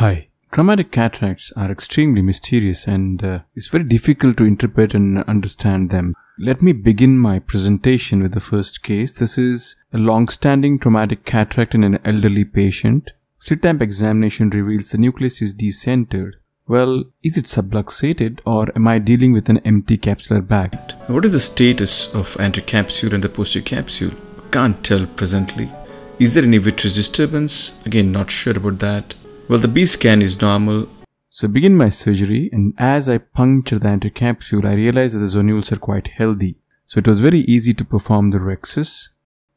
Hi. Traumatic cataracts are extremely mysterious and uh, it's very difficult to interpret and understand them. Let me begin my presentation with the first case. This is a long-standing traumatic cataract in an elderly patient. Slit lamp examination reveals the nucleus is decentered. Well, is it subluxated or am I dealing with an empty capsular bag? What is the status of anterior capsule and the posterior capsule? Can't tell presently. Is there any vitreous disturbance? Again, not sure about that. Well, the B scan is normal. So begin my surgery and as I puncture the anterior capsule, I realize that the zonules are quite healthy. So it was very easy to perform the rhexis.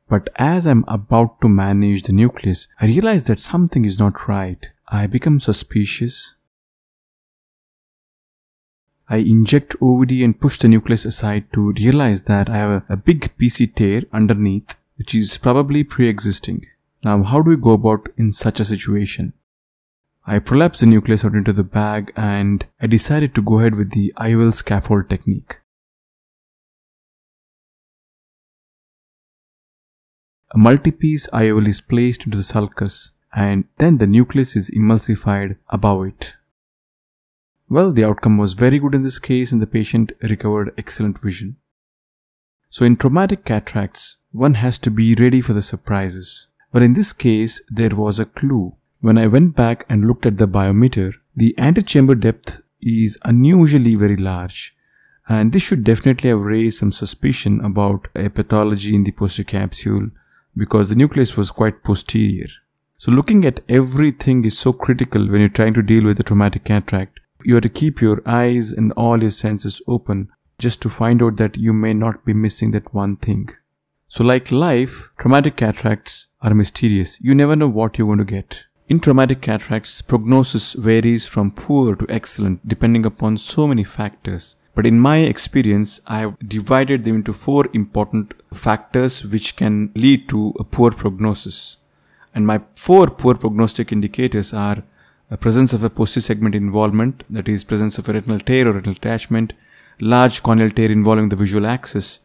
But as I'm about to manage the nucleus, I realize that something is not right. I become suspicious. I inject OVD and push the nucleus aside to realize that I have a, a big PC tear underneath, which is probably pre-existing. Now, how do we go about in such a situation? I prolapsed the nucleus out into the bag and I decided to go ahead with the IOL scaffold technique. A multi-piece IOL is placed into the sulcus and then the nucleus is emulsified above it. Well, the outcome was very good in this case and the patient recovered excellent vision. So in traumatic cataracts, one has to be ready for the surprises. But in this case, there was a clue. When I went back and looked at the biometer, the antechamber depth is unusually very large and this should definitely have raised some suspicion about a pathology in the posterior capsule because the nucleus was quite posterior. So looking at everything is so critical when you're trying to deal with a traumatic cataract. You have to keep your eyes and all your senses open just to find out that you may not be missing that one thing. So like life, traumatic cataracts are mysterious. You never know what you're going to get. In traumatic cataracts, prognosis varies from poor to excellent depending upon so many factors. But in my experience, I have divided them into four important factors which can lead to a poor prognosis. And my four poor prognostic indicators are presence of a posterior segment involvement, that is presence of a retinal tear or retinal detachment, large corneal tear involving the visual axis,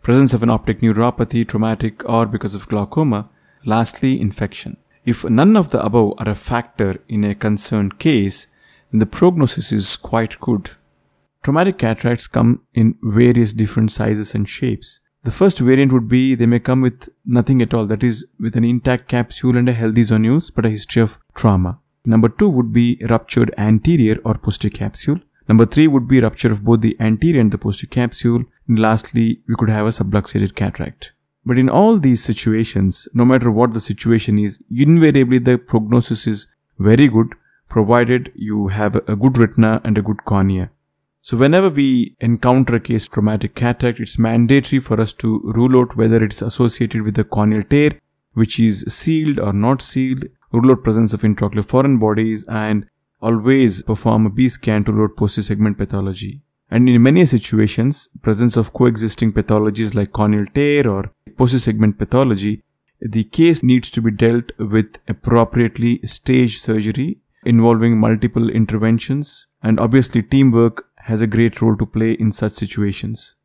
presence of an optic neuropathy, traumatic or because of glaucoma, lastly infection. If none of the above are a factor in a concerned case, then the prognosis is quite good. Traumatic cataracts come in various different sizes and shapes. The first variant would be they may come with nothing at all, that is with an intact capsule and a healthy zonules but a history of trauma. Number 2 would be ruptured anterior or posterior capsule. Number 3 would be rupture of both the anterior and the posterior capsule. And lastly, we could have a subluxated cataract. But in all these situations, no matter what the situation is, invariably the prognosis is very good provided you have a good retina and a good cornea. So whenever we encounter a case of traumatic cataract, it's mandatory for us to rule out whether it's associated with a corneal tear, which is sealed or not sealed, rule out presence of intraocular foreign bodies, and always perform a B scan to rule out posterior segment pathology. And in many situations, presence of coexisting pathologies like corneal tear or posterior segment pathology, the case needs to be dealt with appropriately staged surgery involving multiple interventions and obviously teamwork has a great role to play in such situations.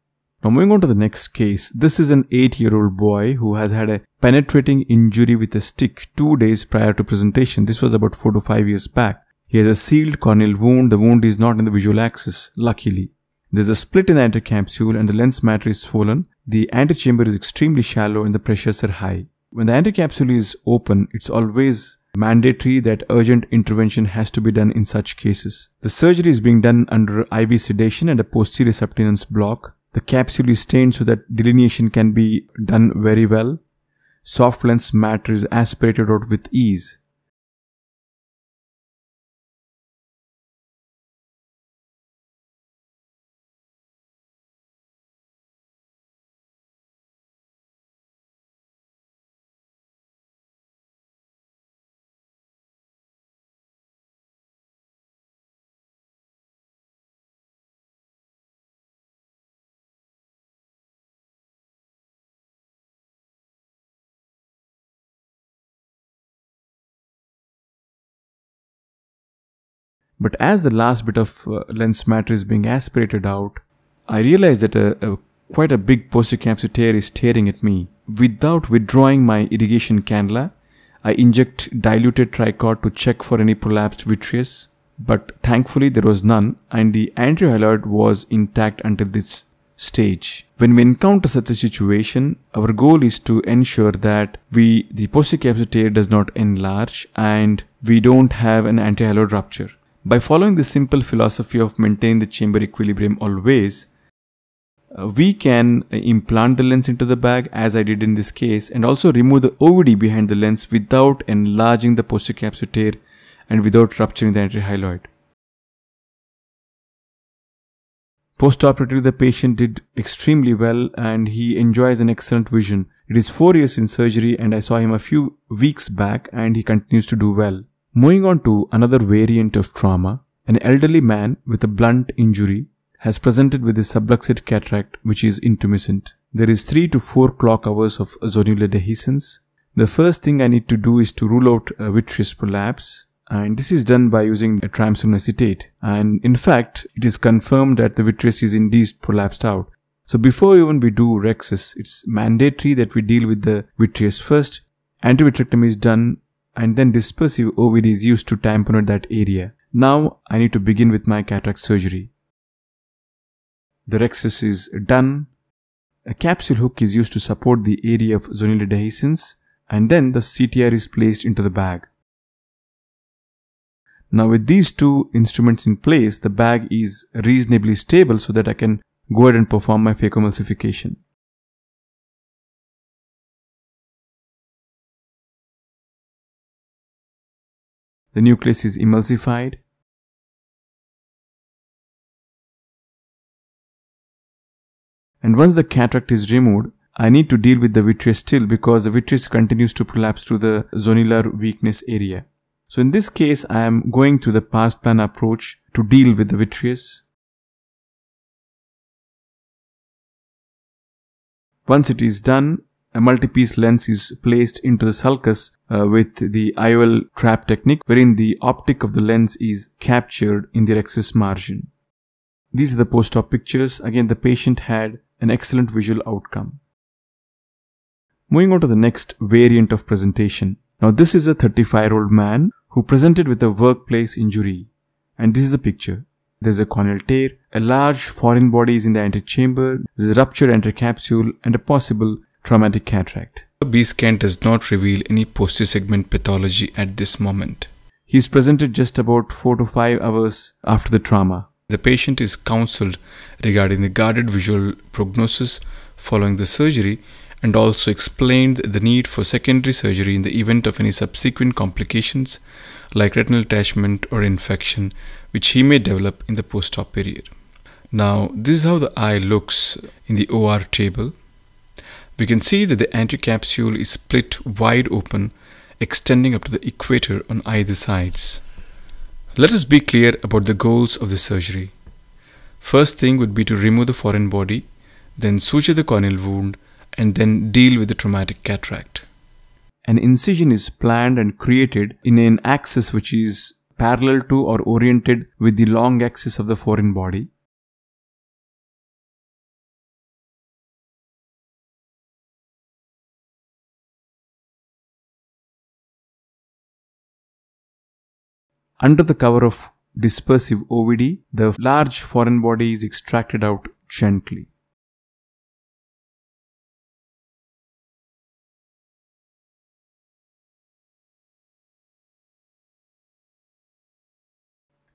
Now moving on to the next case, this is an 8 year old boy who has had a penetrating injury with a stick 2 days prior to presentation. This was about 4 to 5 years back. He has a sealed corneal wound. The wound is not in the visual axis, luckily. There's a split in the anterior capsule and the lens matter is swollen. The antechamber is extremely shallow and the pressures are high. When the anterior capsule is open, it's always mandatory that urgent intervention has to be done in such cases. The surgery is being done under IV sedation and a posterior sub-Tenon's block. The capsule is stained so that delineation can be done very well. Soft lens matter is aspirated out with ease. But as the last bit of uh, lens matter is being aspirated out, I realize that a, a quite a big posterior capsule tear is staring at me. Without withdrawing my irrigation cannula, I inject diluted tricort to check for any prolapsed vitreous but thankfully there was none and the anterior was intact until this stage. When we encounter such a situation, our goal is to ensure that we the posterior capsular tear does not enlarge and we don't have an antihyaloid rupture. By following the simple philosophy of maintain the chamber equilibrium always, uh, we can implant the lens into the bag as I did in this case and also remove the OVD behind the lens without enlarging the posterior capsular tear and without rupturing the anterior hyaloid. Postoperatively, the patient did extremely well and he enjoys an excellent vision. It is 4 years in surgery and I saw him a few weeks back and he continues to do well. Moving on to another variant of trauma, an elderly man with a blunt injury has presented with a subluxate cataract which is intumescent. There is 3 to 4 clock hours of zonular dehiscence. The first thing I need to do is to rule out a vitreous prolapse and this is done by using a triamcinolone acetonide and in fact it is confirmed that the vitreous is indeed prolapsed out. So before even we do rhexis, it's mandatory that we deal with the vitreous first. Antivitrectomy is done and then dispersive OVD is used to tamponade that area. Now I need to begin with my cataract surgery. The rhexis is done. A capsule hook is used to support the area of zonular dehiscence and then the CTR is placed into the bag. Now with these two instruments in place, the bag is reasonably stable so that I can go ahead and perform my phacoemulsification. The nucleus is emulsified. And once the cataract is removed, I need to deal with the vitreous still because the vitreous continues to prolapse to the zonular weakness area. So in this case, I am going to the pars plana approach to deal with the vitreous. Once it is done, a multi-piece lens is placed into the sulcus uh, with the IOL trap technique wherein the optic of the lens is captured in the rhexis margin. These are the post-op pictures. Again, the patient had an excellent visual outcome. Moving on to the next variant of presentation. Now this is a 35 year old man who presented with a workplace injury. And this is the picture. There's a corneal tear, a large foreign body is in the antechamber, there's a ruptured anterocapsule and a possible traumatic cataract. The B scan does not reveal any posterior segment pathology at this moment. He is presented just about 4 to 5 hours after the trauma. The patient is counseled regarding the guarded visual prognosis following the surgery and also explained the need for secondary surgery in the event of any subsequent complications like retinal detachment or infection which he may develop in the post-op period. Now this is how the eye looks in the OR table. We can see that the anterocapsule is split wide open extending up to the equator on either sides. Let us be clear about the goals of the surgery. First thing would be to remove the foreign body, then suture the corneal wound and then deal with the traumatic cataract. An incision is planned and created in an axis which is parallel to or oriented with the long axis of the foreign body. Under the cover of dispersive OVD, the large foreign body is extracted out gently.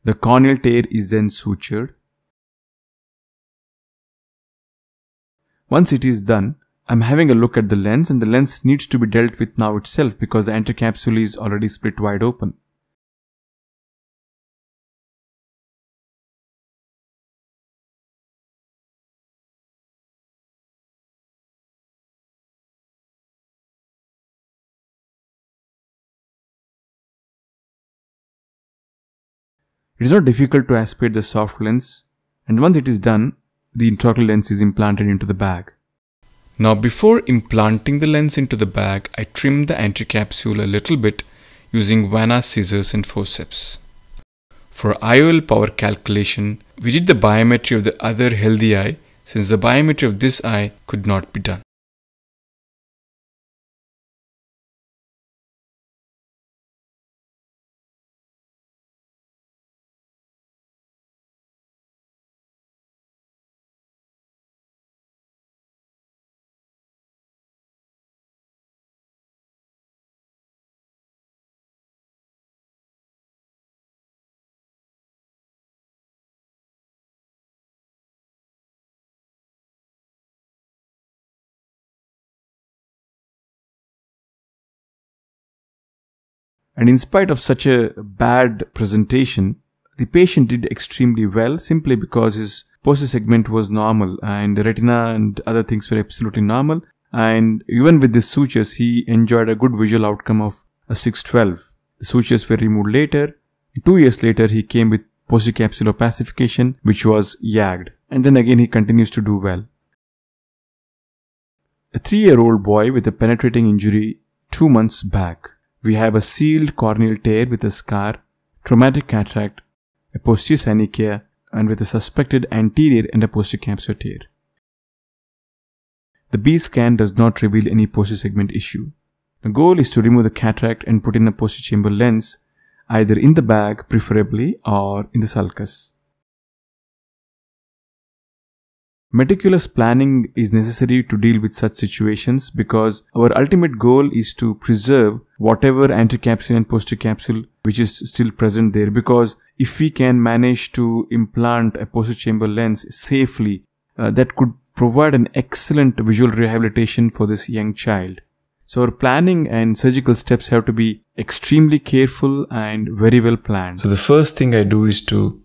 The corneal tear is then sutured. Once it is done, I'm having a look at the lens and the lens needs to be dealt with now itself because the anterocapsule is already split wide open. It is not difficult to aspirate the soft lens and once it is done, the intraocular lens is implanted into the bag. Now before implanting the lens into the bag, I trim the anterocapsule a little bit using Vannas scissors and forceps. For IOL power calculation, we did the biometry of the other healthy eye since the biometry of this eye could not be done. And in spite of such a bad presentation, the patient did extremely well simply because his posterior segment was normal and the retina and other things were absolutely normal. And even with the sutures, he enjoyed a good visual outcome of a 612. The sutures were removed later. Two years later, he came with posicapsular opacification, which was yagged. And then again, he continues to do well. A three-year-old boy with a penetrating injury two months back. We have a sealed corneal tear with a scar, traumatic cataract, a posterior synechia, and with a suspected anterior and a posterior capsular tear. The B scan does not reveal any posterior segment issue. The goal is to remove the cataract and put in a posterior chamber lens either in the bag preferably or in the sulcus. Meticulous planning is necessary to deal with such situations because our ultimate goal is to preserve whatever anterior capsule and posterior capsule which is still present there because if we can manage to implant a posterior chamber lens safely uh, that could provide an excellent visual rehabilitation for this young child. So our planning and surgical steps have to be extremely careful and very well planned. So the first thing I do is to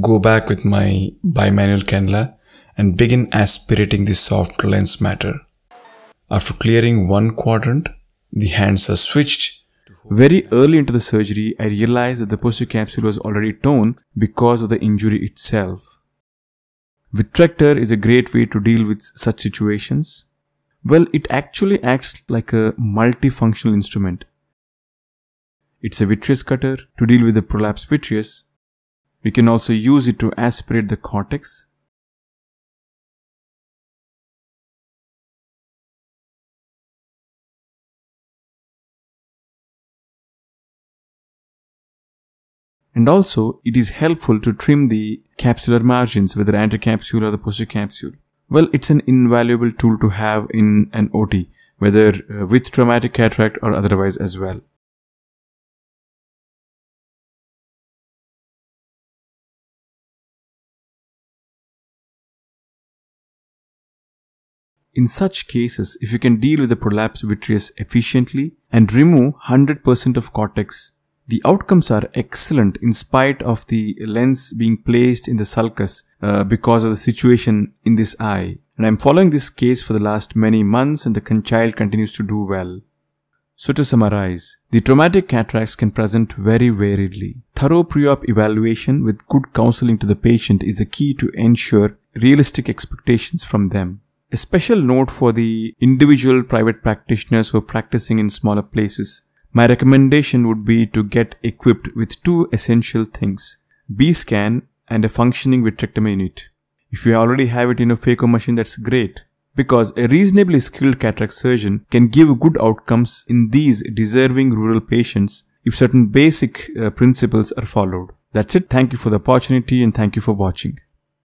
go back with my bimanual cannula and begin aspirating the soft lens matter. After clearing one quadrant, the hands are switched. Very early into the surgery, I realized that the posterior capsule was already torn because of the injury itself. Vitrector is a great way to deal with such situations. Well, it actually acts like a multifunctional instrument. It's a vitreous cutter to deal with the prolapsed vitreous. We can also use it to aspirate the cortex And also, it is helpful to trim the capsular margins, whether anterocapsule or the posterior capsule. Well, it's an invaluable tool to have in an OT, whether uh, with traumatic cataract or otherwise as well. In such cases, if you can deal with the prolapse vitreous efficiently and remove 100% of cortex the outcomes are excellent in spite of the lens being placed in the sulcus uh, because of the situation in this eye. And I'm following this case for the last many months and the child continues to do well. So to summarize, the traumatic cataracts can present very variedly. Thorough pre-op evaluation with good counseling to the patient is the key to ensure realistic expectations from them. A special note for the individual private practitioners who are practicing in smaller places. My recommendation would be to get equipped with two essential things, B-scan and a functioning vitrectomy unit. If you already have it in a phaco machine, that's great. Because a reasonably skilled cataract surgeon can give good outcomes in these deserving rural patients if certain basic uh, principles are followed. That's it. Thank you for the opportunity and thank you for watching.